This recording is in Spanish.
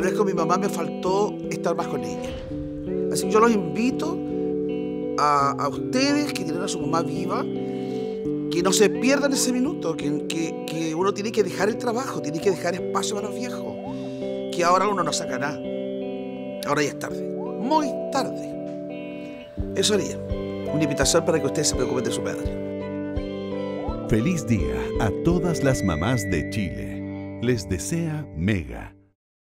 tal vez con mi mamá me faltó estar más con ella. Así que yo los invito a, ustedes que tienen a su mamá viva, que no se pierdan ese minuto, que, que, uno tiene que dejar el trabajo, tiene que dejar espacio para los viejos, que ahora uno no sacará. Ahora ya es tarde, muy tarde. Eso haría. Una invitación para que ustedes se preocupen de su padre. Feliz día a todas las mamás de Chile. Les desea Mega.